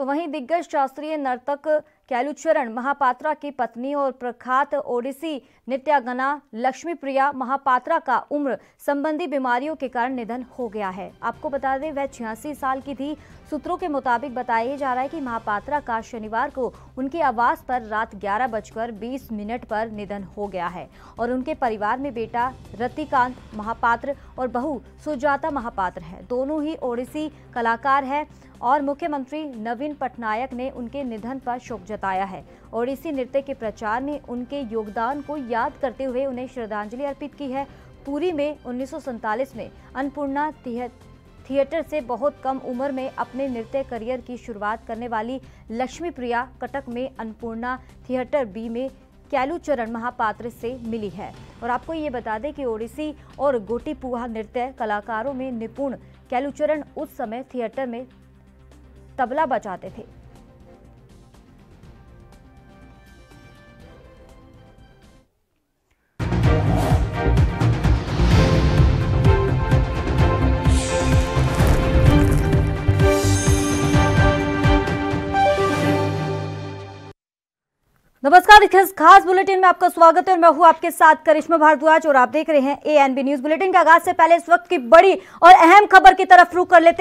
तो वहीं दिग्गज शास्त्रीय नर्तक कैलुचरण महापात्रा की पत्नी और प्रख्यात ओडिसी नित्यागना लक्ष्मी प्रिया महापात्रा का उम्र संबंधी बीमारियों के कारण निधन हो गया है। आपको बता दें, वह छियासी साल की थी। सूत्रों के मुताबिक बताया जा रहा है कि महापात्रा का शनिवार को उनके आवास पर रात ग्यारह बजकर बीस मिनट पर निधन हो गया है और उनके परिवार में बेटा रतिकांत महापात्र और बहू सुजाता महापात्र है। दोनों ही ओडिसी कलाकार है और मुख्यमंत्री नवीन पटनायक ने उनके निधन पर शोक जताया। है। ओडिसी नृत्य के प्रचार में उनके योगदान को याद करते हुए उन्हें श्रद्धांजलि अर्पित की है। पुरी में उन्नीस में अन्नपूर्णा थिएटर से बहुत कम उम्र में अपने नृत्य करियर की शुरुआत करने वाली लक्ष्मी प्रिया कटक में अन्नपूर्णा थिएटर बी में कैलूचरण महापात्र से मिली है। और आपको ये बता दें कि ओडिसी और गोटीपुहा नृत्य कलाकारों में निपुण कैलूचरण उस समय थिएटर में तबला बजाते थे। नमस्कार, इस खास बुलेटिन में आपका स्वागत है और मैं हूँ आपके साथ करिश्मा भारद्वाज और आप देख रहे हैं एएनबी न्यूज़ बुलेटिन के आगाज़ से पहले इस वक्त की बड़ी और अहम खबर की तरफ़ रुक कर लेते हैं।